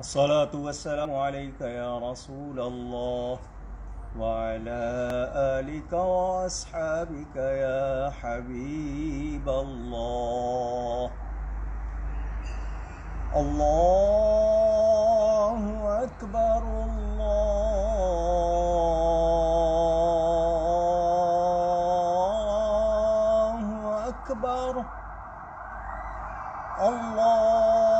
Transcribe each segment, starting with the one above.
الصلاة والسلام عليك يا رسول الله وعلى آلك وأصحابك يا حبيب الله. الله أكبر الله أكبر الله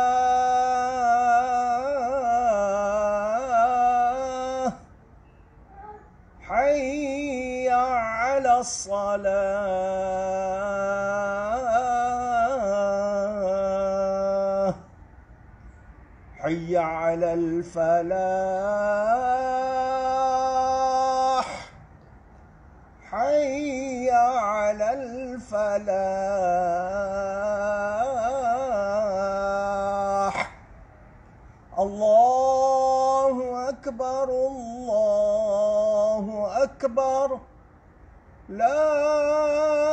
حي على الصلاة. حي على الفلاح. حي على الفلاح. الله أكبر الله أكبر. لا